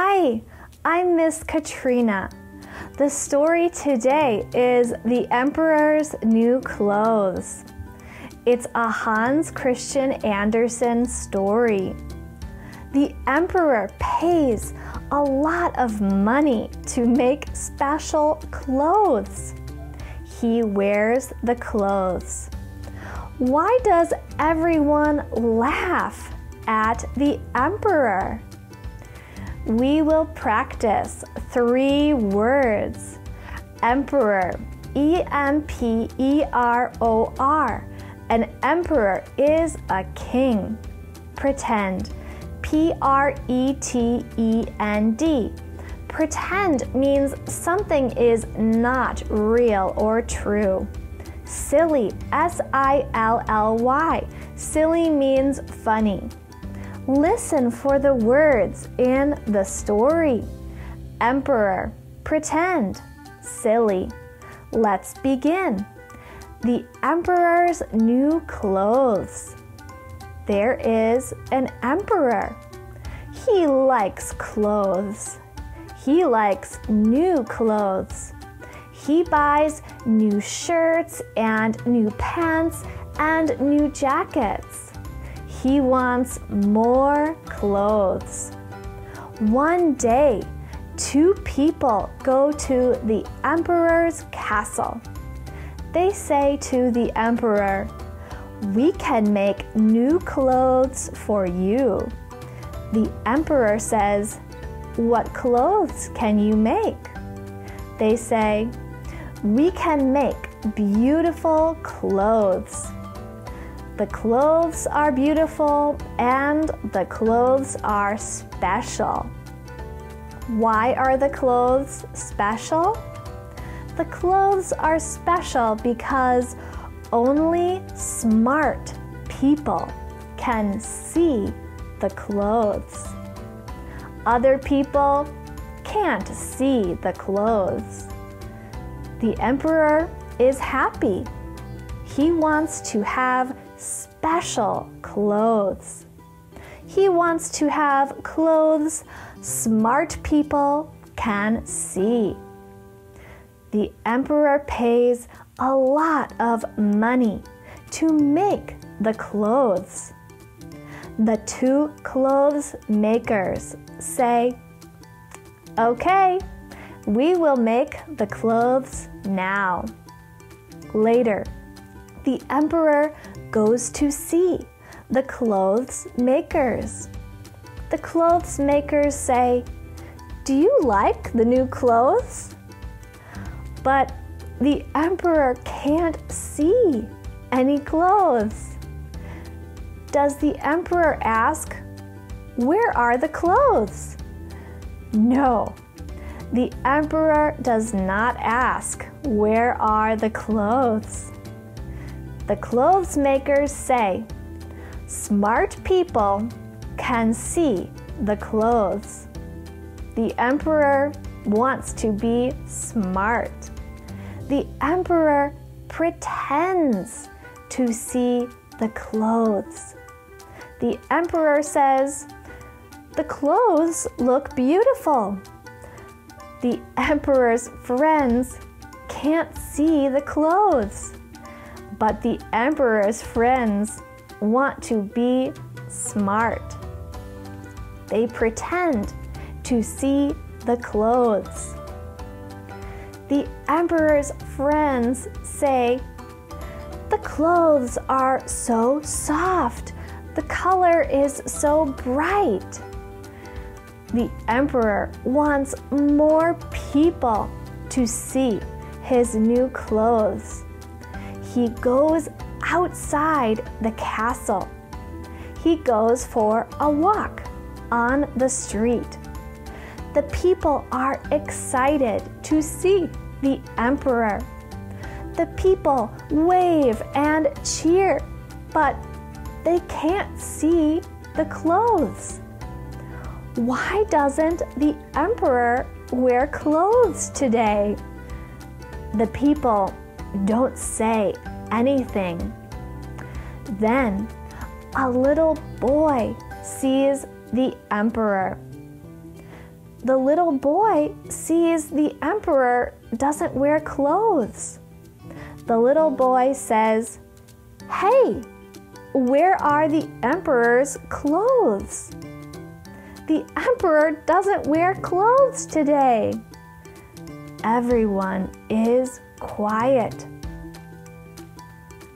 Hi, I'm Miss Katrina. The story today is The Emperor's New Clothes. It's a Hans Christian Andersen story. The emperor pays a lot of money to make special clothes. He wears the clothes. Why does everyone laugh at the emperor? We will practice three words emperor, E M P E R O R. An emperor is a king. Pretend, P R E T E N D. Pretend means something is not real or true. Silly, S I L L Y. Silly means funny. Listen for the words in the story. Emperor, pretend, silly. Let's begin. The emperor's new clothes. There is an emperor. He likes clothes. He likes new clothes. He buys new shirts and new pants and new jackets. He wants more clothes. One day, two people go to the emperor's castle. They say to the emperor, We can make new clothes for you. The emperor says, What clothes can you make? They say, We can make beautiful clothes. The clothes are beautiful and the clothes are special. Why are the clothes special? The clothes are special because only smart people can see the clothes. Other people can't see the clothes. The emperor is happy. He wants to have special clothes. He wants to have clothes smart people can see. The emperor pays a lot of money to make the clothes. The two clothes makers say, Okay, we will make the clothes now. Later, the emperor goes to see the clothes makers. The clothes makers say, Do you like the new clothes? But the emperor can't see any clothes. Does the emperor ask, Where are the clothes? No, the emperor does not ask, Where are the clothes? The clothes makers say, Smart people can see the clothes. The emperor wants to be smart. The emperor pretends to see the clothes. The emperor says, The clothes look beautiful. The emperor's friends can't see the clothes. But the emperor's friends want to be smart. They pretend to see the clothes. The emperor's friends say, The clothes are so soft. The color is so bright. The emperor wants more people to see his new clothes. He goes outside the castle. He goes for a walk on the street. The people are excited to see the emperor. The people wave and cheer, but they can't see the clothes. Why doesn't the emperor wear clothes today? The people don't say anything. Then a little boy sees the emperor. the little boy sees the emperor doesn't wear clothes. The little boy says, Hey, where are the emperor's clothes? The emperor doesn't wear clothes today. Everyone is quiet.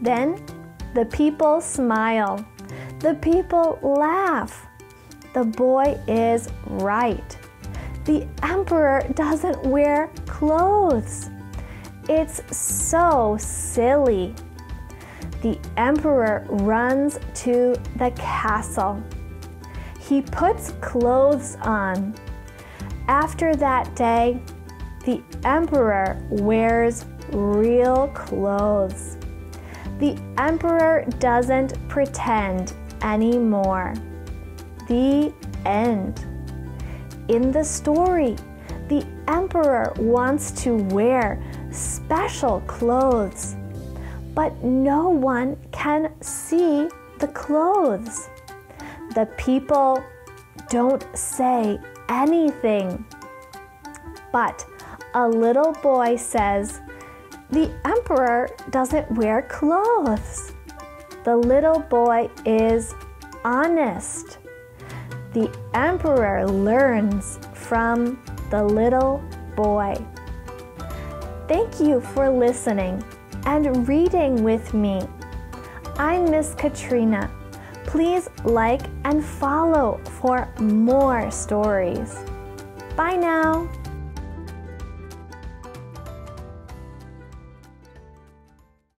Then the people smile. The people laugh. The boy is right. The emperor doesn't wear clothes. It's so silly. The emperor runs to the castle. He puts clothes on. After that day, the emperor wears real clothes. The emperor doesn't pretend anymore. The end. In the story, the emperor wants to wear special clothes, but no one can see the clothes. The people don't say anything. But a little boy says, The emperor doesn't wear clothes. The little boy is honest. The emperor learns from the little boy. Thank you for listening and reading with me. I'm Miss Katrina. Please like and follow for more stories. Bye now.